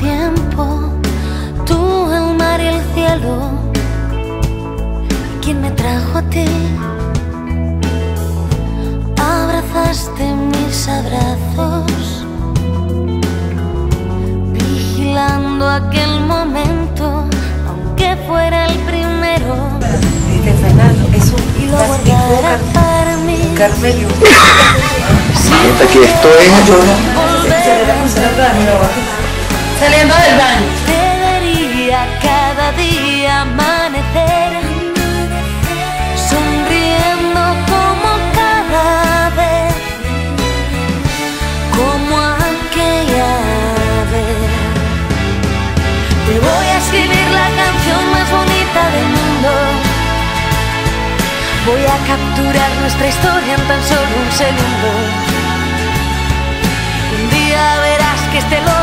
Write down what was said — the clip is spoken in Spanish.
tiempo, tú, el mar y el cielo. ¿Quién me trajo a ti? Abrazaste mis abrazos, vigilando aquel momento, aunque fuera el primero. Este Fernando es un Y lo guardará para mí. Carmelio. Neta que esto es Voy a capturar nuestra historia en tan solo un segundo. Un día verás que este loco